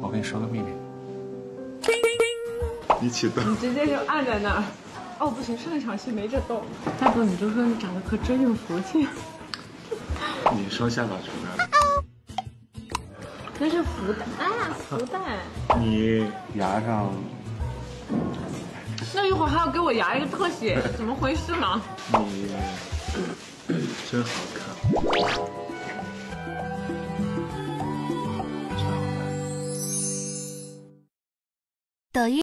我跟你说个秘密，你起动。你直接就按在那儿。哦，不行，上一场戏没这动。大哥，你就说你长得可真有福气。你说下巴出来了。那是福袋，哎呀，福袋。你牙上，那一会儿还要给我牙一个特写，怎么回事呢？你真好看。といい